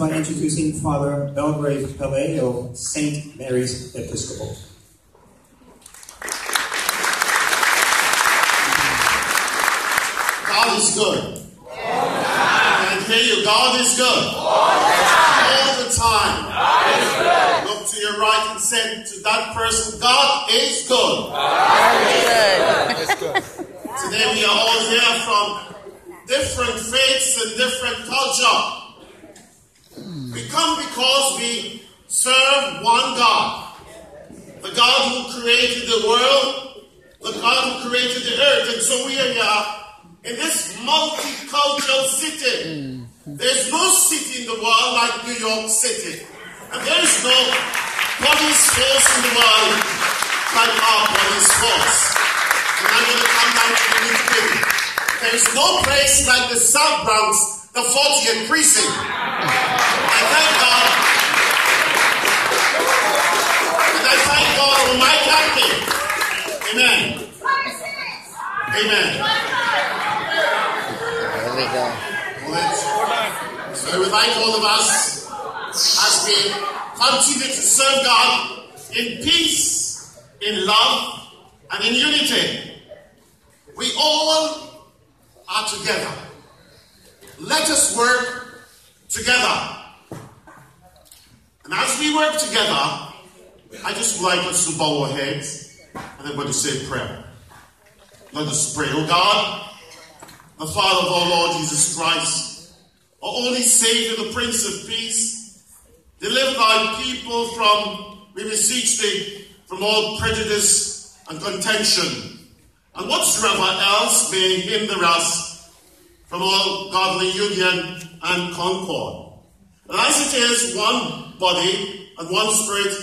Like to resume the reflections by introducing Father Belgrave Pele of St. Mary's Episcopal. God is good. I hear you. God is good. All the time. Look to your right and say to that person, God is good. Today we are all here from different faiths and different culture. We come because we serve one God. The God who created the world, the God who created the earth. And so we are here in this multicultural city. There's no city in the world like New York City. And there is no police force in the world like our police force. And I'm going to come back to the nitty There is no place like the South Bronx, the 40th precinct. I thank God. And I thank God for my captain. Amen. Amen. There we go. So I would like all of us, as we continue to serve God in peace, in love, and in unity, we all are together. Let us work together. And as we work together, I just would like us to bow our heads and everybody say prayer. Let us pray. Oh God, the Father of our Lord Jesus Christ, our only Savior, the Prince of Peace, deliver thy people from, we beseech thee, from all prejudice and contention, and whatsoever else may hinder us from all godly union and concord. And as it is one body and one spirit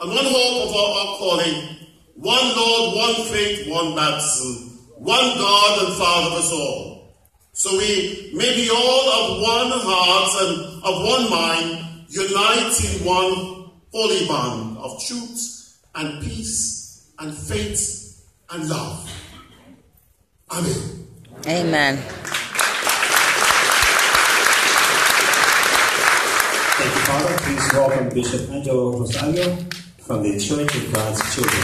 and one hope of our, calling, one Lord, one faith, one baptism, one God and Father of us all. So we may be all of one heart and of one mind, unite in one holy bond of truth and peace and faith and love. Amen. Amen. Thank you, Father. Please welcome Bishop Angelo Rosario from the Church of God's Children.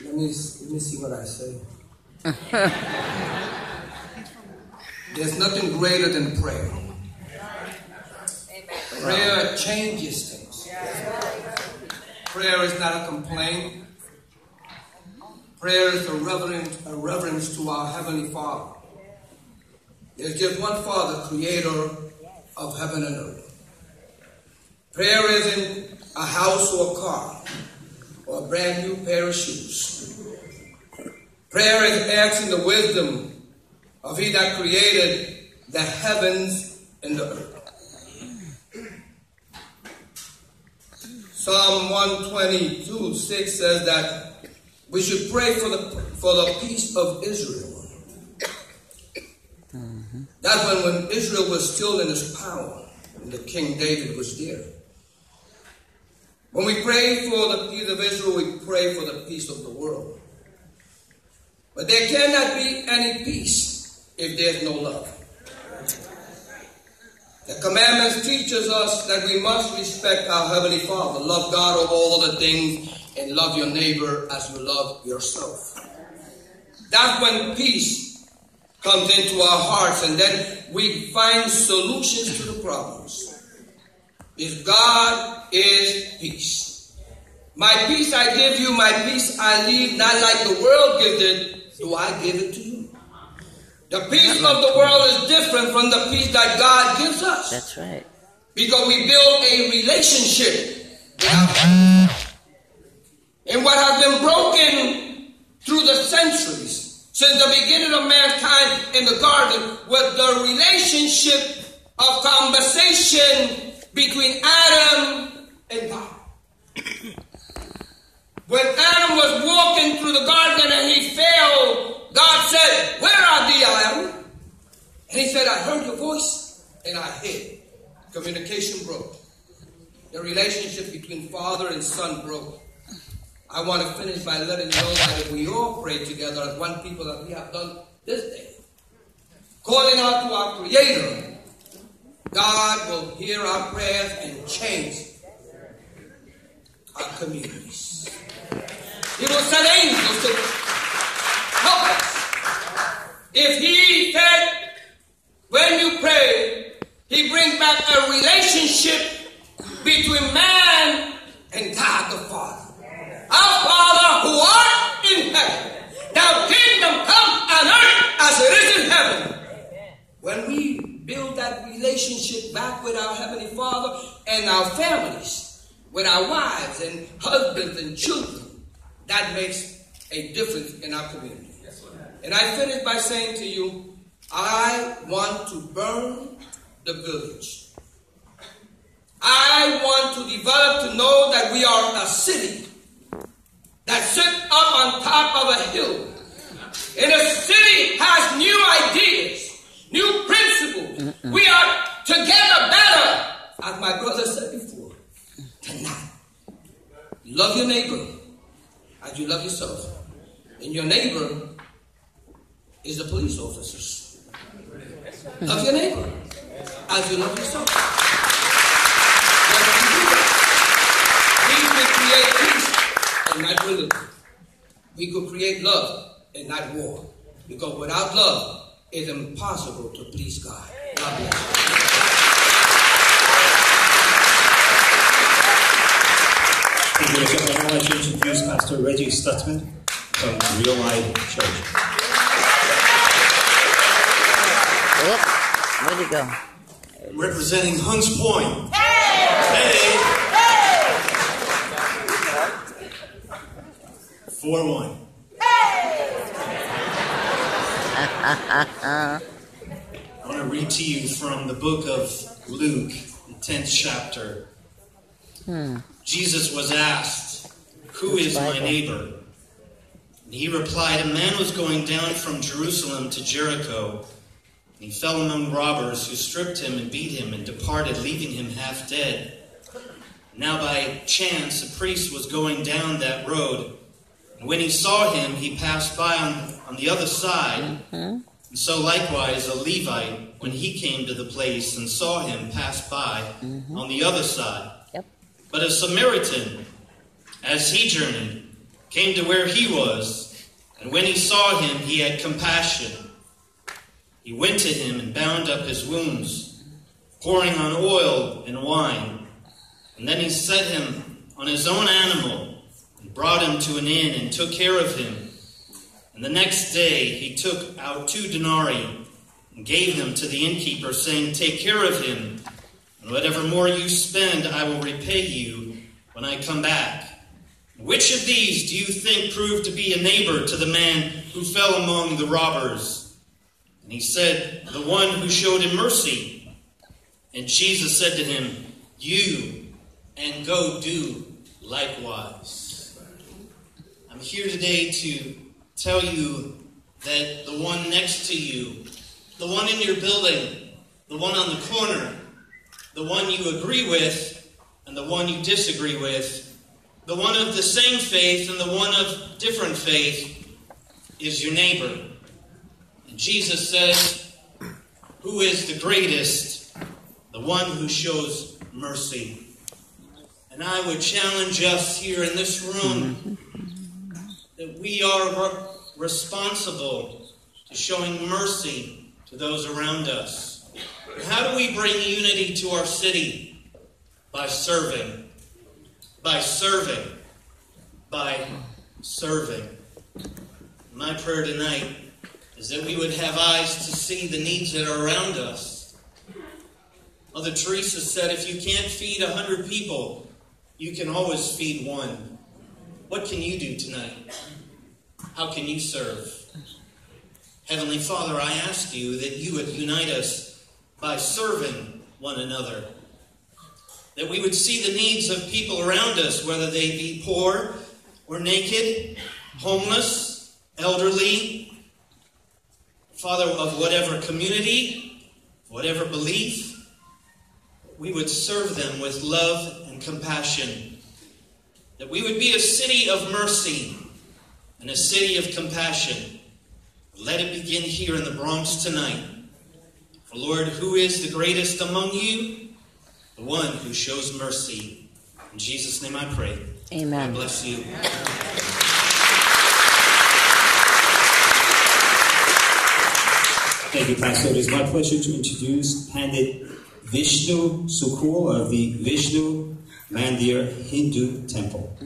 Let me, let me see what I say. There's nothing greater than prayer. Prayer changes things. Prayer is not a complaint. Prayer is a reverence, a reverence to our Heavenly Father. There's just one Father, creator of heaven and earth. Prayer isn't a house or a car or a brand new pair of shoes. Prayer is asking the wisdom of He that created the heavens and the earth. Psalm 122 6 says that we should pray for the, for the peace of Israel. That's when, when Israel was still in his power and the King David was there. When we pray for the peace of Israel, we pray for the peace of the world. But there cannot be any peace if there's no love. The commandments teaches us that we must respect our Heavenly Father, love God over all the things, and love your neighbor as you love yourself. That's when peace comes into our hearts, and then we find solutions to the problems. If God is peace. My peace I give you, my peace I leave, not like the world gives it, do I give it to you. The peace of the world is different from the peace that God gives us. That's right. Because we build a relationship with our Heavenly Father. And what has been broken through the centuries, since the beginning of mankind in the garden, was the relationship of conversation between Adam and God. When Adam was walking through the garden and he fell, God said, Where are thee, Adam? And he said, I heard your voice and I hid. Communication broke. The relationship between father and son broke. I want to finish by letting you know that if we all pray together as one people that we have done this day, calling out to our Creator, God will hear our prayers and change our communities. He will send angels to help us. If He said, when you pray, He brings back a relationship between man and God the Father. Our Father who art in heaven, Thy kingdom come on earth as it is in heaven. When we build that relationship back with our Heavenly Father and our families, with our wives and husbands and children, that makes a difference in our community. And I finish by saying to you, I want to burn the village. I want to develop to know that we are a city that sits up on top of a hill. And a city has new ideas, new principles. We are together better, as my brother said before, tonight. Love your neighbor as you love yourself. And your neighbor is the police officers. Love your neighbor as you love yourself. We could create peace and not. We could create love and not war. Because without love, it's impossible to please God. God bless you. I want to introduce Pastor Reggie Stutzman from Real Life Church. Yep. He go? Representing Hunts Point. Hey! Four one. I want to read to you from the book of Luke, the 10th chapter. Hmm. Jesus was asked, Who is my neighbor? And he replied, A man was going down from Jerusalem to Jericho. And he fell among robbers who stripped him and beat him and departed, leaving him half dead. Now by chance a priest was going down that road. And when he saw him, he passed by on, on the other side. Mm-hmm. And so likewise a Levite, when he came to the place and saw him, passed by mm-hmm. on the other side. But a Samaritan, as he journeyed, came to where he was, and when he saw him, he had compassion. He went to him and bound up his wounds, pouring on oil and wine. And then he set him on his own animal and brought him to an inn and took care of him. And the next day he took out two denarii and gave them to the innkeeper, saying, Take care of him, and whatever more you spend, I will repay you when I come back. Which of these do you think proved to be a neighbor to the man who fell among the robbers? And he said, The one who showed him mercy. And Jesus said to him, You and go do likewise. I'm here today to tell you that the one next to you, the one in your building, the one on the corner, the one you agree with, and the one you disagree with, the one of the same faith and the one of different faith is your neighbor. And Jesus says, Who is the greatest? The one who shows mercy. And I would challenge us here in this room that we are responsible to showing mercy to those around us. How do we bring unity to our city? By serving. By serving. By serving. My prayer tonight is that we would have eyes to see the needs that are around us. Mother Teresa said, if you can't feed a hundred people, you can always feed one. What can you do tonight? How can you serve? Heavenly Father, I ask you that you would unite us by serving one another. That we would see the needs of people around us, whether they be poor or naked, homeless, elderly, Father, of whatever community, whatever belief, we would serve them with love and compassion that we would be a city of mercy and a city of compassion. Let it begin here in the Bronx tonight. For Lord, who is the greatest among you? The one who shows mercy. In Jesus' name I pray. Amen. God bless you. Thank you, Pastor. It is my pleasure to introduce Pandit Vishnu Sukul of the Vishnu Mandir Hindu Temple.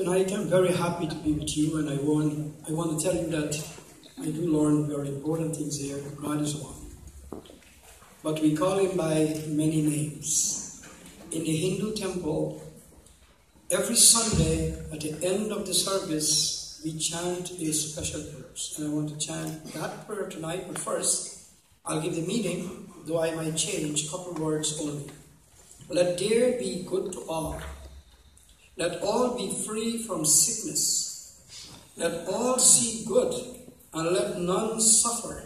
Tonight I'm very happy to be with you, and I want I want to tell you that I do learn very important things here. God is one, but we call Him by many names. In the Hindu temple, every Sunday at the end of the service, we chant a special verse, and I want to chant that prayer tonight. But first, I'll give the meaning, though I might change a couple words only. Let there be good to all. Let all be free from sickness. Let all see good, and let none suffer.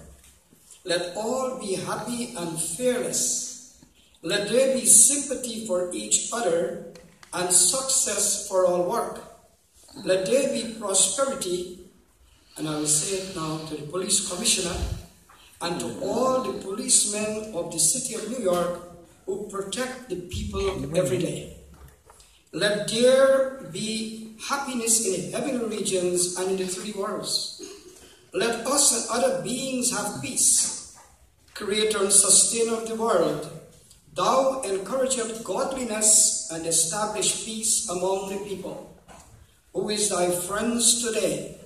Let all be happy and fearless. Let there be sympathy for each other and success for all work. Let there be prosperity, and I will say it now to the police commissioner and to all the policemen of the city of New York who protect the people every day. Let there be happiness in the heavenly regions and in the three worlds. Let us and other beings have peace. Creator and sustainer of the world, thou encouragest godliness and establish peace among the people. Who is thy friends today?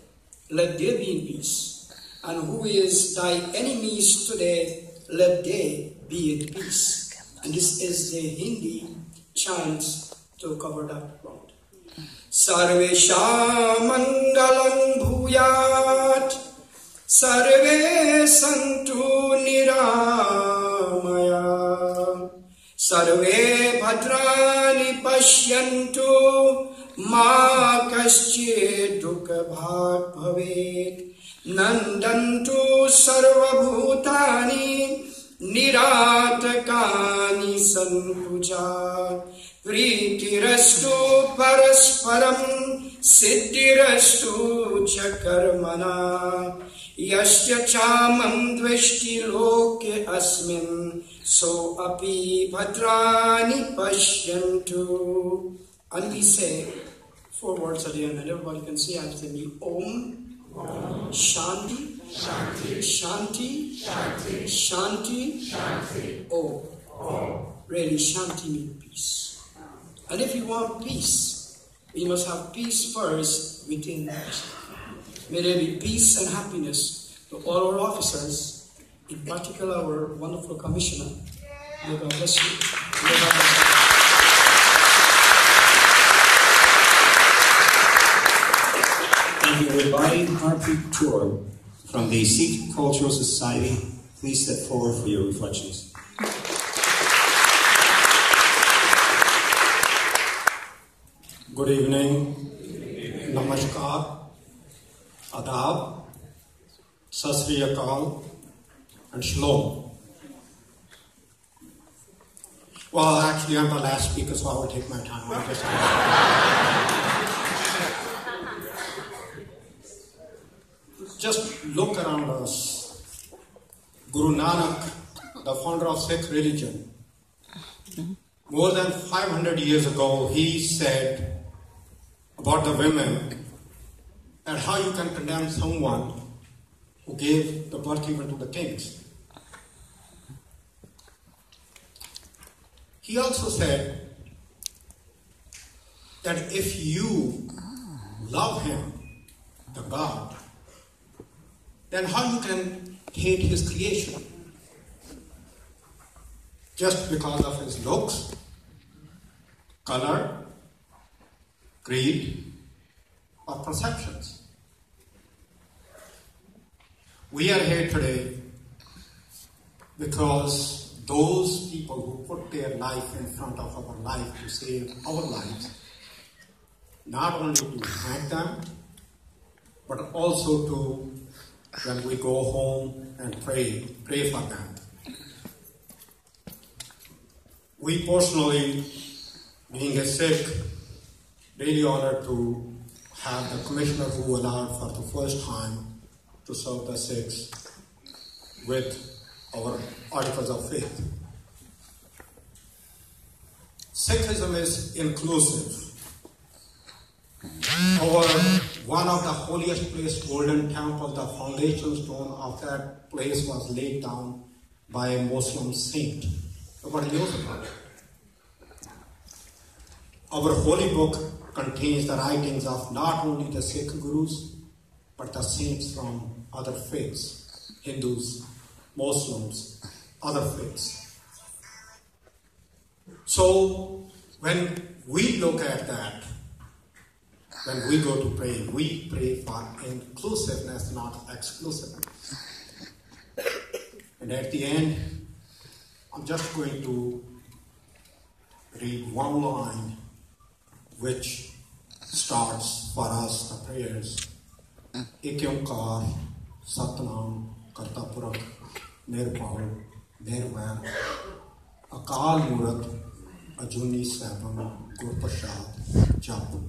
Let they be in peace. And who is thy enemies today? Let they be in peace. And this is the Hindi chant to cover that ground. सर्वेषां मङ्गलं भूयात् सर्वे सन्तु निरामया सर्वे भद्राणि पश्यन्तु मा कश्चित् दुःखभाग् भवेत् नन्दन्तु सर्वभूतानि निरातकानि सन्तु प्रीतिरस्तु परस्परं सिद्धिरस्तु च कर्मणा यस्य चामं द्वेष्टि लोके अस्मिन् सोऽपि भद्राणि पश्यन्तु And we say four words at the end, and everybody can see after me. Om, Shanti, Shanti, Shanti, Shanti, Shanti, Om. Really, Shanti means peace. And if you want peace, you must have peace first within yourself. May there be peace and happiness to all our officers, in particular our wonderful commissioner. May God bless you. May God bless you. Thank you, everybody. Harpreet Toor from the Sikh Cultural Society. Please step forward for your reflections. Good evening, Namaskar, Adab, Sasri Akal, and Shalom. Well, actually, I'm the last speaker, so I will take my time. I'll just- Just look around us. Guru Nanak, the founder of Sikh religion, more than 500 years ago, he said about the women and how you can condemn someone who gave the birth even to the kings. He also said that if you love him, the God, then how you can hate his creation? Just because of his looks, color, creed, or perceptions. We are here today because those people who put their life in front of our life to save our lives, not only to thank them, but also to, when we go home and pray, pray for them. we personally, being a Sikh, really honored to have the commissioner who allowed for the first time to serve the Sikhs with our articles of faith. Sikhism is inclusive. Our one of the holiest place, Golden Temple, the foundation stone of that place was laid down by a Muslim saint. About it. Our holy book contains the writings of not only the Sikh gurus, but the saints from other faiths, Hindus, Muslims, other faiths. So, when we look at that, when we go to pray, we pray for inclusiveness, not exclusiveness. And at the end, I'm just going to read one line which starts for us the prayers Ikyamkar Satnam Kartapurak Nirbhav Nirvan Akal Murat Ajuni Saibam Gurprasad Japu.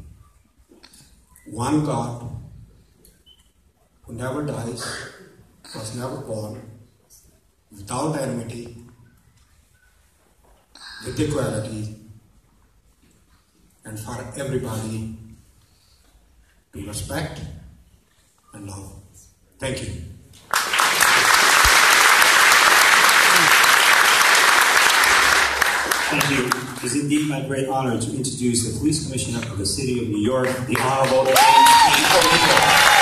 One God who never dies, was never born, without enmity, with equality, and for everybody to respect and love. Thank you. Thank you. It is indeed my great honor to introduce the Police Commissioner of the City of New York, the Honorable P. O'Neill.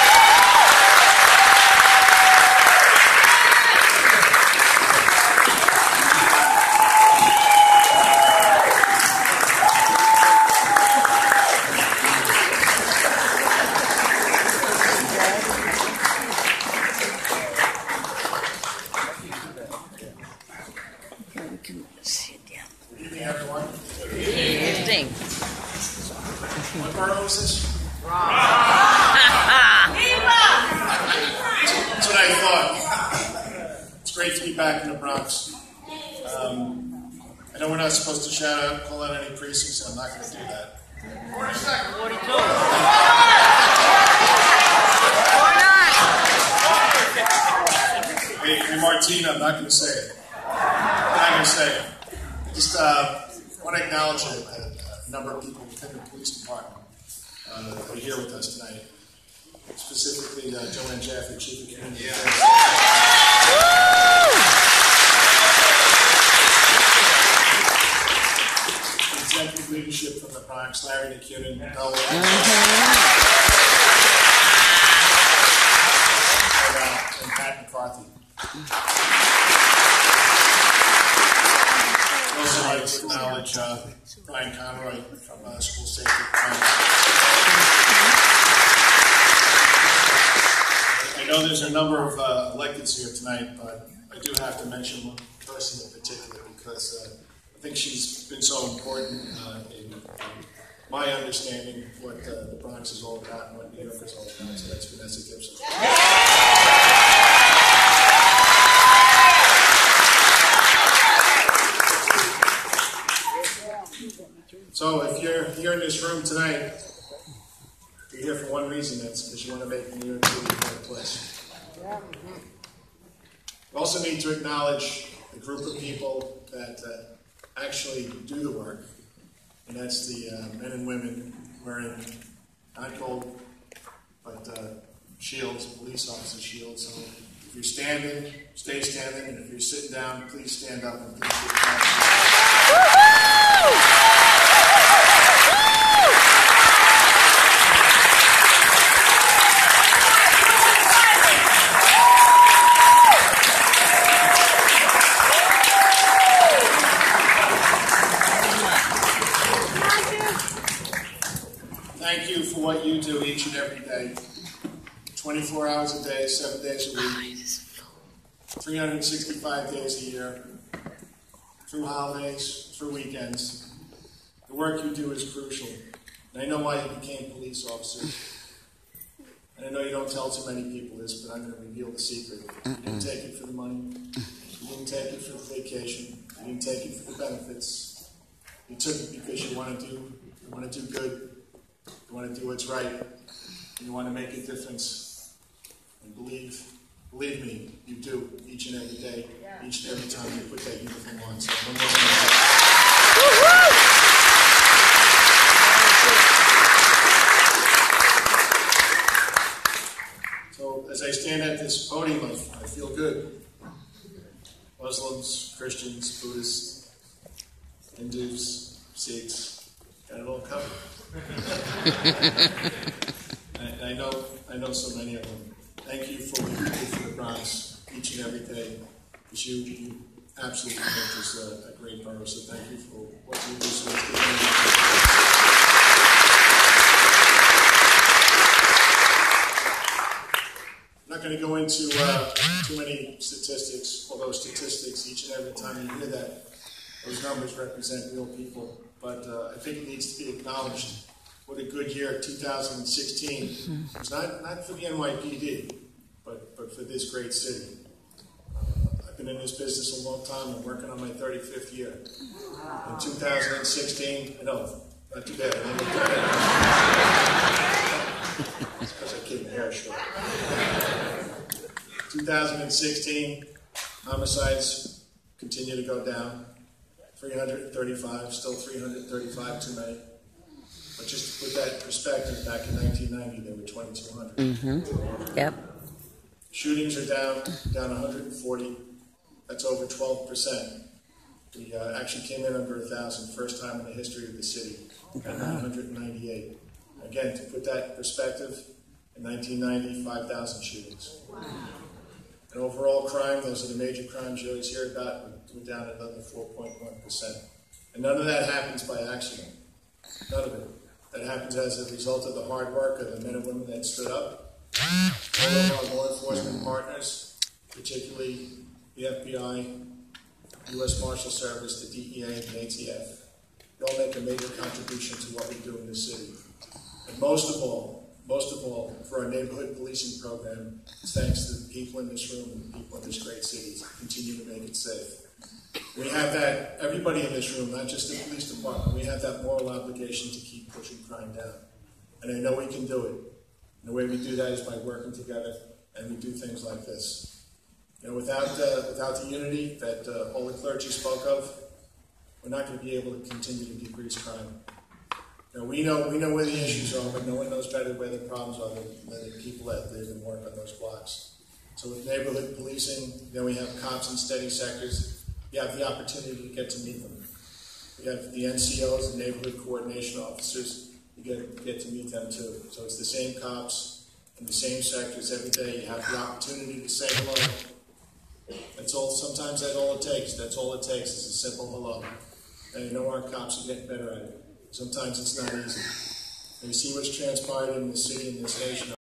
We can sit down. Good evening, everyone. Evening. What borough is this? That's what I thought. It's great to be back in the Bronx. Um, I know we're not supposed to shout out, call out any precincts, and I'm not going to do that. Hey, hey, Martina, I'm not going to say it. I'm not going to say it. I just uh, want to acknowledge a, a, a number of people within the police department uh, that are here with us tonight. Specifically, uh, Joanne Jaffe, Chief of Community Affairs. Executive leadership from the Bronx, Larry Nikunen, Bell and, uh, and Pat McCarthy. Also like to acknowledge uh, Brian Conroy from uh, School Safety. I know there's a number of uh, electeds here tonight, but I do have to mention one person in particular because uh, I think she's been so important uh, in, in my understanding of what uh, the Bronx is all about and what New York is all about. So that's Vanessa Gibson. So if you're here in this room tonight, you're here for one reason, that's because you want to make New York City a better place. We also need to acknowledge the group of people that uh, actually do the work, and that's the uh, men and women wearing not gold, but uh, shields, police officer shields. So if you're standing, stay standing, and if you're sitting down, please stand up and please get down. Thank you for what you do each and every day. 24 hours a day, seven days a week, 365 days a year, through holidays, through weekends. The work you do is crucial. And I know why you became police officers. And I know you don't tell too many people this, but I'm going to reveal the secret. You didn't take it for the money. You didn't take it for the vacation. You didn't take it for the benefits. You took it because you want to do you want to do good. You want to do what's right. You want to make a difference. And believe believe me, you do each and every day, each and every time you put that uniform on. So one more time. So as I stand at this podium, I, I feel good. Muslims, Christians, Buddhists, Hindus, Sikhs, got it all covered. I, I know, I know so many of them. Thank you for what you do for the Bronx each and every day. Because you, you absolutely make this a, a great borough. So thank you for what you do. So it's good. I'm not going to go into uh, too many statistics, although statistics, each and every time you hear that, those numbers represent real people. But uh, I think it needs to be acknowledged what a good year 2016 was not, not for the NYPD, but, but for this great city. Uh, I've been in this business a long time. I'm working on my 35th year. In 2016, I know, not too bad. I. It's because I my hair short. 2016, homicides continue to go down. 335, still 335 too many. But just to put that in perspective, back in 1990, there were 2,200. Yep. Shootings are down, down 140. That's over 12%. We uh, actually came in under 1,000, first time in the history of the city, at 998. Again, to put that in perspective, in 1990, 5,000 shootings. And overall crime, those are the major crimes you always hear about, we're down another 4.1%. And none of that happens by accident. None of it. That happens as a result of the hard work of the men and women that stood up. All of our law enforcement partners, particularly the FBI, U.S. Marshal Service, the DEA, and the ATF, they all make a major contribution to what we do in this city. And most of all, most of all, for our neighborhood policing program, thanks to the people in this room and the people in this great city to continue to make it safe. We have that, everybody in this room, not just the police department, we have that moral obligation to keep pushing crime down. And I know we can do it. And the way we do that is by working together, and we do things like this. You know, without, uh, without the unity that uh, all the clergy spoke of, we're not going to be able to continue to decrease crime. Know, we know we know where the issues are, but no one knows better where the problems are than, than the people that live and work on those blocks. So with neighborhood policing, then we have cops in steady sectors. You have the opportunity to get to meet them. You have the NCOs, the neighborhood coordination officers. You get get to meet them too. So it's the same cops in the same sectors every day. You have the opportunity to say hello. That's all. Sometimes that's all it takes. That's all it takes is a simple hello. And you know our cops are getting better at it. Sometimes it's not easy. And you see what's transpired in the city and this nation